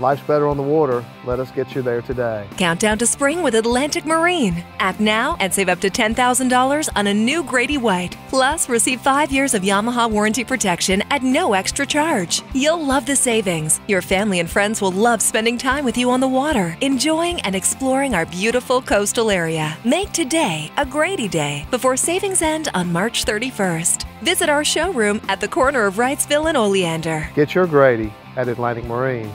Life's better on the water. Let us get you there today. Countdown to spring with Atlantic Marine. Act now and save up to $10,000 on a new Grady White. Plus, receive five years of Yamaha warranty protection at no extra charge. You'll love the savings. Your family and friends will love spending time with you on the water, enjoying and exploring our beautiful coastal area. Make today a Grady Day before savings end on March 31st. Visit our showroom at the corner of Wrightsville and Oleander. Get your Grady at Atlantic Marine.